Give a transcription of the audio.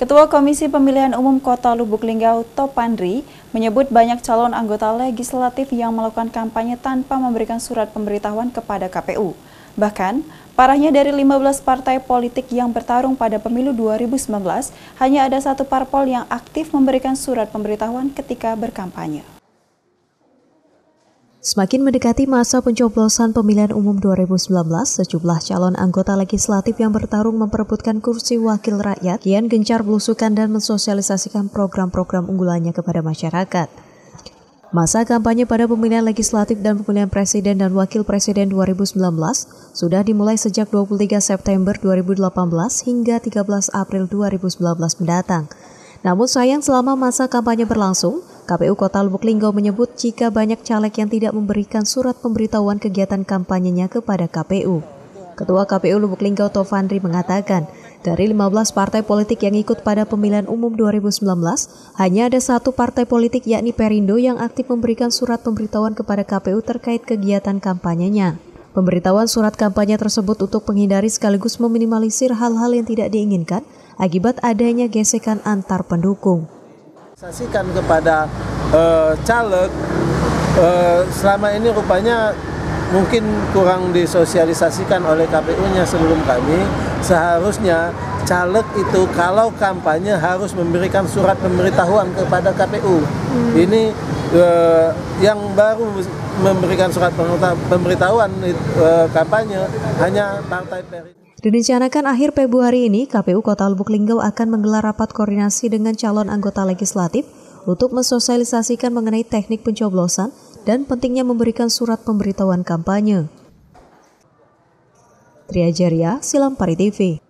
Ketua Komisi Pemilihan Umum Kota Lubuk Linggau, Topandri, menyebut banyak calon anggota legislatif yang melakukan kampanye tanpa memberikan surat pemberitahuan kepada KPU. Bahkan, parahnya dari 15 partai politik yang bertarung pada pemilu 2019, hanya ada satu parpol yang aktif memberikan surat pemberitahuan ketika berkampanye. Semakin mendekati masa pencoblosan pemilihan umum 2019, sejumlah calon anggota legislatif yang bertarung memperebutkan kursi wakil rakyat kian gencar belusukan dan mensosialisasikan program-program unggulannya kepada masyarakat. Masa kampanye pada pemilihan legislatif dan pemilihan presiden dan wakil presiden 2019 sudah dimulai sejak 23 September 2018 hingga 13 April 2019 mendatang. Namun sayang selama masa kampanye berlangsung, KPU Kota Lubuk Linggau menyebut jika banyak caleg yang tidak memberikan surat pemberitahuan kegiatan kampanyenya kepada KPU. Ketua KPU Lubuk Linggau Tovandri mengatakan, dari 15 partai politik yang ikut pada pemilihan umum 2019, hanya ada satu partai politik yakni Perindo yang aktif memberikan surat pemberitahuan kepada KPU terkait kegiatan kampanyenya. Pemberitahuan surat kampanye tersebut untuk menghindari sekaligus meminimalisir hal-hal yang tidak diinginkan akibat adanya gesekan antar pendukung. Saksikan kepada uh, caleg uh, selama ini rupanya mungkin kurang disosialisasikan oleh KPU-nya sebelum kami. Seharusnya caleg itu kalau kampanye harus memberikan surat pemberitahuan kepada KPU. Hmm. Ini uh, yang baru memberikan surat pemberitahuan uh, kampanye hanya partai Perindo. Direncanakan akhir Februari ini, KPU Kota Lubuk Linggau akan menggelar rapat koordinasi dengan calon anggota legislatif untuk mensosialisasikan mengenai teknik pencoblosan dan pentingnya memberikan surat pemberitahuan kampanye. Triajaria, Silampari TV